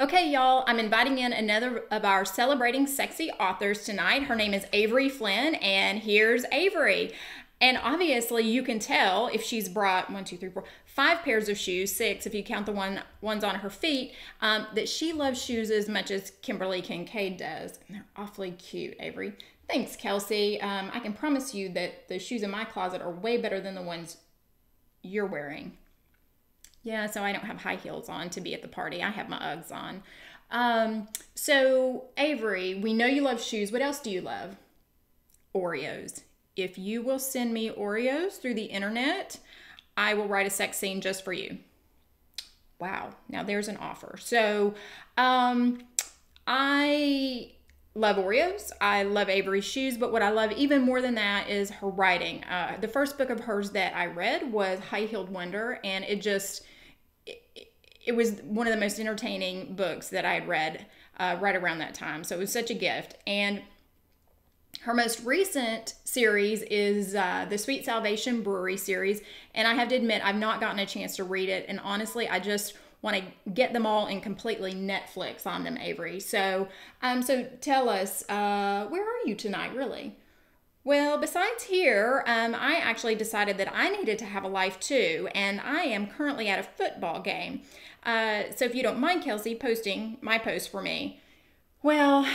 Okay, y'all, I'm inviting in another of our celebrating sexy authors tonight. Her name is Avery Flynn, and here's Avery. And obviously, you can tell if she's brought one, two, three, four, five pairs of shoes, six if you count the one ones on her feet, um, that she loves shoes as much as Kimberly Kincaid does. And they're awfully cute, Avery. Thanks, Kelsey. Um, I can promise you that the shoes in my closet are way better than the ones you're wearing. Yeah, so I don't have high heels on to be at the party. I have my Uggs on. Um, so, Avery, we know you love shoes. What else do you love? Oreos. If you will send me Oreos through the internet, I will write a sex scene just for you. Wow, now there's an offer. So, um, I love Oreos. I love Avery's shoes, but what I love even more than that is her writing. Uh, the first book of hers that I read was High Heeled Wonder, and it just it, was one of the most entertaining books that I had read uh, right around that time. So it was such a gift. And her most recent series is uh, the Sweet Salvation Brewery series. And I have to admit, I've not gotten a chance to read it. And honestly, I just want to get them all and completely Netflix on them, Avery. So, um, so tell us, uh, where are you tonight, really? Well, besides here, um, I actually decided that I needed to have a life too, and I am currently at a football game. Uh, so if you don't mind, Kelsey, posting my post for me. Well,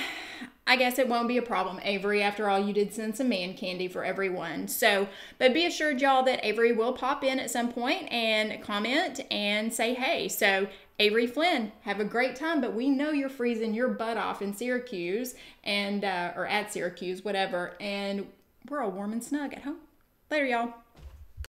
I guess it won't be a problem, Avery. After all, you did send some man candy for everyone. So, but be assured, y'all, that Avery will pop in at some point and comment and say hey. So, Avery Flynn, have a great time, but we know you're freezing your butt off in Syracuse and, uh, or at Syracuse, whatever. And we're all warm and snug at home. Later, y'all.